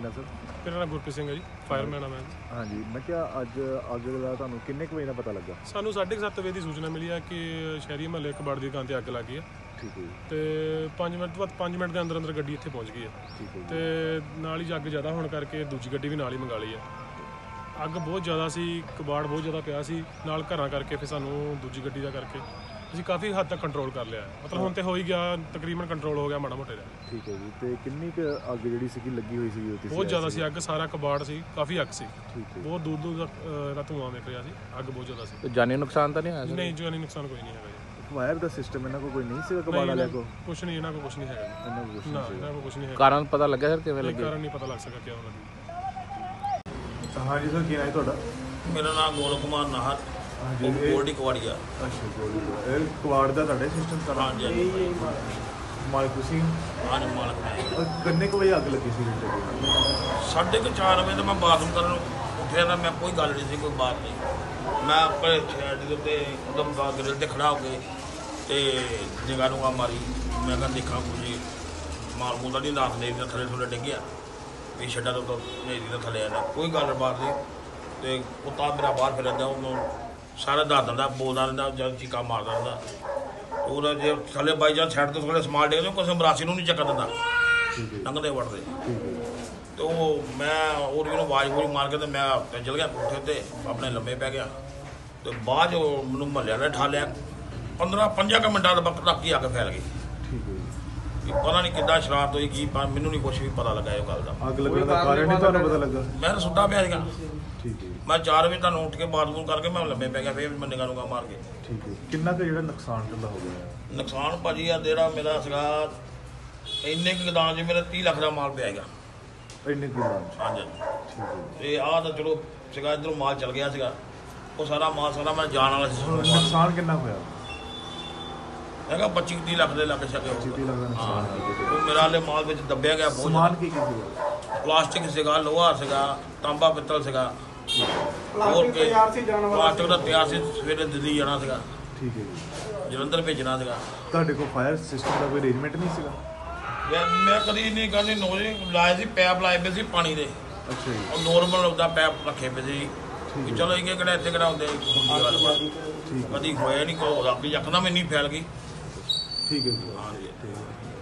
ਮੇਰਾ ਨਾਮ ਗੁਰਪ੍ਰੀਤ ਸਿੰਘ ਹੈ ਜੀ ਫਾਇਰਮੈਨ ਆ ਮੈਂ। ਹਾਂਜੀ ਮੈਂ ਕਿਹਾ ਅੱਜ ਅੱਗ ਦਾ ਤੁਹਾਨੂੰ ਕਿੰਨੇ ਕੁ ਵਜੇ ਦਾ ਪਤਾ ਲੱਗਾ? ਸਾਨੂੰ 7:30 ਵਜੇ ਦੀ ਸੂਚਨਾ ਮਿਲੀ ਹੈ ਕਿ ਸ਼ਹਿਰੀ ਮਹੱਲੇ ਕਬਾੜ ਦੀ ਦੁਕਾਨ ਤੇ ਅੱਗ ਲੱਗ ਗਈ ਹੈ ਠੀਕ ਹੈ ਜੀ। ਤੇ 5 ਮਿੰਟ ਤੋਂ ਬਾਅਦ 5 ਮਿੰਟ ਦੇ ਅੰਦਰ ਅੰਦਰ ਗੱਡੀ ਇੱਥੇ ਪਹੁੰਚ ਗਈ ਹੈ ਠੀਕ ਹੈ ਤੇ ਨਾਲ ਹੀ ਅੱਗ ਜ਼ਿਆਦਾ ਹੋਣ ਕਰਕੇ ਦੂਜੀ ਗੱਡੀ ਵੀ ਨਾਲ ਹੀ ਮੰਗਾ ਲਈ ਹੈ ਅੱਗ ਬਹੁਤ ਜ਼ਿਆਦਾ ਸੀ ਕਬਾੜ ਬਹੁਤ ਜ਼ਿਆਦਾ ਪਿਆ ਸੀ ਨਾਲ ਘਰਾਂ ਕਰਕੇ ਫਿਰ ਸਾਨੂੰ ਦੂਜੀ ਗੱਡੀ ਦਾ ਕਰਕੇ। ਅਸੀਂ ਕਾਫੀ ਹੱਦ ਤੱਕ ਕੰਟਰੋਲ ਕਰ ਲਿਆ ਹੈ। ਮਤਲਬ ਹੁਣ ਤੇ ਹੋ ਹੀ ਗਿਆ ਤਕਰੀਬਨ ਕੰਟਰੋਲ ਹੋ ਗਿਆ ਮਾੜਾ ਮੋਟੇ ਦਾ ਠੀਕ ਹੈ ਜੀ ਤੇ ਕਿੰਨੀ ਕੁ ਅੱਗ ਜਿਹੜੀ ਸੀਗੀ ਲੱਗੀ ਹੋਈ ਸੀਗੀ ਤੁਸੀਂ ਬਹੁਤ ਜ਼ਿਆਦਾ ਸੀ ਅੱਗ ਸਾਰਾ ਕਬਾੜ ਸੀ ਕਾਫੀ ਅੱਗ ਸੀ। ਠੀਕ ਹੈ ਬਹੁਤ ਦੂਰ ਦੂਰ ਤੱਕ ਅਹ, ਦਾ ਧੂਆਂ ਵੇਖ ਰਿਹਾ ਸੀ ਅੱਗ ਬਹੁਤ ਜ਼ਿਆਦਾ ਸੀ। ਤੇ ਜਾਨੀ ਨੁਕਸਾਨ ਤਾਂ ਨਹੀਂ ਹੋਇਆ ਨਹੀਂ ਜਾਨੀ ਨੁਕਸਾਨ ਕੋਈ ਨਹੀਂ ਹੈਗਾ ਜੀ। ਫਾਇਰ ਦਾ ਸਿਸਟਮ ਇਹਨਾਂ ਕੋਲ ਕੋਈ ਨਹੀਂ ਸੀਗਾ ਕਬਾੜ ਵਾਲਿਆਂ ਕੋਲ? ਕੁਝ ਨਹੀਂ ਇਹਨਾਂ ਕੋਲ ਕੁਝ ਨਹੀਂ ਹੈਗਾ ਜੀ। ਇਹਨਾਂ ਕੋਲ ਕੁਛ ਨਾ ਇਹਨਾਂ ਕੋਲ ਕੁਝ ਨਹੀਂ ਹੈਗਾ। ਕਾਰਨ ਪਤਾ ਲੱਗਾ ਸਰ ਕਿਵੇਂ ਲੱਗੇ? ਕਾਰਨ ਨਹੀਂ ਪਤਾ ਲੱਗ ਸਕਿਆ ਕਿਉਂ ਲੱਗੀ। ਹਾਂਜੀ ਸਰ ਕੀ ਨਾਮ ਹੈ ਤੁਹਾਡਾ? ਮੇਰਾ ਨਾਮ ਗੋਲ ਕੁਮਾਰ ਨਾਹਰ। ਉਹ ਗੋਲਡੀ ਕਵਾੜੀਆ ਅੱਛਾ ਗੋਲੀ ਇਹ ਕਬਾੜ ਦਾ ਤੁਹਾਡੇ ਸਿਸਟਮ ਸਾਰਾ? ਹਾਂਜੀ ਹਾਂਜੀ। ਮਾਲਕ। ਤੁਸੀਂ? ਹਾਂਜੀ ਮਾਲਕ ਮੈਂ। ਕਿੰਨੇ ਕੁ ਵਜੇ ਅੱਗ ਲੱਗੀ ਸੀ? ਜੀ ਸਾਢੇ ਕੁ ਚਾਰ ਵਜੇ ਤੇ ਮੈਂ ਬਾਥਰੂਮ ਕਰਨ ਉੱਠਿਆ ਤਾਂ ਮੈਂ ਕੋਈ ਗੱਲ ਨਹੀਂ ਸੀ ਕੋਈ ਬਾਤ ਨਹੀਂ। ਮੈਂ ਆਪਣੇ ਛੇੜ ਦੇ ਉੱਤੇ ਉਦਮ ਦਾ ਗ੍ਰਿਲ ਤੇ ਖੜਾ ਹੋ ਕੇ ਤੇ ਜਗ੍ਹਾ ਨੂੰ ਆ ਮਾਰੀ। ਮੈਂ ਕਿਹਾ ਦੇਖਾਂ ਕੁਝ ਮਾਲ ਮੂਲ ਤਾਂ ਨਹੀਂ ਨਾਥ ਨੇ ਥੱਲੇ ਥੱਲੇ ਡਿੱਗਿਆ। ਵੀ ਛੱਡਾ ਤੋਂ ਨੇਰੀ ਦੇ ਥੱਲੇ ਆਣਾ ਕੋਈ ਗੱਲ ਬਾਤ ਨਹੀਂ। ਤੇ ਕੁੱਤਾ ਮੇਰਾ ਬਾਹਰ ਫਿਰ ਰਹਿੰਦਾ ਉਹਨੂੰ ਸਾਰਾ ਦੱਸ ਦਿੰਦਾ ਬੋਲਦਾ ਰਹਿੰਦਾ ਜਦ ਚੀਕਾ ਮਾਰਦਾ ਰਹਿੰਦਾ। ਉਹਦਾ ਜੇ ਥੱਲੇ ਬਾਈ ਜਾਂ ਛੱਡ ਤੋਂ ਥੋੜੇ ਸਮਾਲ ਡੇਗਦੇ ਕਿਸੇ ਮਰਾਸੀ ਨੂੰ ਨਹੀਂ ਚੱਕਰ ਦਿੰਦਾ। ਲੰਘਦੇ ਵੜਦੇ। ਤੇ ਉਹ ਮੈਂ ਉਹਦੀ ਨੂੰ ਆਵਾਜ਼ ਪੂਰੀ ਮਾਰ ਕੇ ਤੇ ਮੈਂ ਚਲ ਗਿਆ ਕੋਠੇ ਤੇ ਆਪਣੇ ਲੰਮੇ ਪੈ ਗਿਆ। ਤੇ ਬਾਅਦ 'ਚ ਉਹ ਮੈਨੂੰ ਮਹੱਲਿਆਂ ਨੇ ਠਾਲਿਆ 15 ਪੰਜਾਂ ਕੁ ਮਿੰਟਾਂ ਦੇ ਵਕਤ ਤੱਕ ਹੀ ਅੱਗ ਫੈਲ ਗਈ। ਠੀਕ ਹੈ ਪਤਾ ਨਹੀਂ ਕਿੱਦਾਂ ਸ਼ਰਾਰਤ ਹੋਈ ਕੀ ਪਰ ਮੈਨੂੰ ਨਹੀਂ ਕੁਝ ਵੀ ਪਤਾ ਲੱਗਾ ਇਹ ਗੱਲ ਦਾ। ਅੱਗ ਲੱਗਣ ਦਾ ਕਾਰਨ ਨਹੀਂ ਤੁਹਾਨੂੰ ਪਤਾ ਲੱਗਾ। ਮੈਂ ਤਾਂ ਸੁੱਤਾ ਪਿਆ ਸੀਗਾ। ਠੀਕ ਹੈ ਜੀ, ਮੈਂ 4 ਵਜੇ ਤੁਹਾਨੂੰ ਉੱਠ ਕੇ ਬਾਥਰੂਮ ਕਰਕੇ ਮੈਂ ਲੰਮੇ ਪੈ ਗਿਆ ਫੇਰ ਮੈਂ ਨਿਗਾਹ ਨੂੰ ਮਾਰ ਕੇ। ਠੀਕ ਹੈ। ਕਿੰਨਾ ਕੁ ਜਿਹੜਾ ਨੁਕਸਾਨ ਕਿੰਨਾ ਹੋ ਗਿਆ? ਨੁਕਸਾਨ ਭਾਜੀ ਆ ਜਿਹੜਾ ਮੇਰਾ ਸੀਗਾ ਇੰਨੇ ਕੁ ਗਦਾਨ 'ਚ ਮੇਰੇ 30 ਲੱਖ ਦਾ ਮਾਲ ਪਿਆ ਹੈਗਾ ਇੰਨੇ ਕੁ ਦਾਮ ਚ। ਹਾਂਜੀ ਠੀਕ ਹੈ। ਤੇ ਆਹ ਤਾਂ ਚਲੋ ਸੀਗਾ ਇਧਰੋਂ ਮਾਲ ਚਲ ਗਿਆ ਸੀਗਾ। ਉਹ ਸਾਰਾ ਮਾਲ ਸਾਰਾ ਮੈਂ ਜਾਣ ਵਾਲਾ ਸੀ। ਨੁਕਸਾਨ ਕਿੰਨਾ ਹੋਇਆ? ਹੈਗਾ 25 30 ਲੱਖ ਦੇ ਲੱਗ ਸਕੇ ਜਿੱਤੀ ਲੱਗਦਾ ਨੁਕਸਾਨ ਹੈ। ਉਹ ਮੇਰਾ ਹਲੇ ਮਾਲ ਵਿੱਚ ਦੱਬਿਆ ਗਿਆ ਬਹੁਤ ਸਮਾਨ ਕੀ ਕੀ ਸੀਗਾ। ਪਲਾਸਟਿਕ ਸੀਗਾ ਲੋਹਾ ਸੀਗਾ ਤਾਂਬਾ ਪਿੱਤਲ ਸੀਗਾ। ਪਲਾਸਟਿਕ ਤਿਆਰ ਸੀ ਜਾਣ ਵਾਲਾ ਪਲਾਸਟਿਕ ਦਾ ਤਿਆਰ ਸੀ ਸਵੇਰੇ ਦਿੱਲੀ ਜਾਣਾ ਸੀਗਾ। ਠੀਕ ਹੈ ਜੀ। ਜਲੰਧਰ ਭੇਜਣਾ ਸੀਗਾ। ਤੁਹਾਡੇ ਕੋਲ ਫਾਇਰ ਸਿਸਟਮ ਦਾ ਕੋਈ ਅਰੇਂਜਮੈਂਟ ਨਹੀਂ ਸੀਗਾ? ਮੈਂ ਮੈਂ ਕਦੀ ਨਹੀਂ ਕਰਨੀ ਨੋਜੀ ਲਾਏ ਸੀ ਪੈਪ ਲਾਏ ਪਏ ਸੀ ਪਾਣੀ ਦੇ। ਅੱਛਾ ਜੀ। ਉਹ ਨੋਰਮਲ ਉਹਦਾ ਪੈਪ ਰੱਖੇ ਪਏ ਸੀ। ਵੀ ਚਲੋ ਇਹ ਕਿਹੜਾ ਇੱਥੇ ਕਿਹੜਾ ਹੁੰਦੇ ਹੁੰਦੀ ਗੱਲਬਾਤ ਠੀਕ ਹੈ। ਕਦੀ ਹੋਇਆ ਨਹੀਂ ਕੋਈ ਰੱਬ ਯਕਦਮ ਇੰਨੀ ਫੈਲ ਗਈ। ਠੀਕ ਹੈ ਜੀ। ਹਾਂਜੀ। ਠੀਕ ਹੈ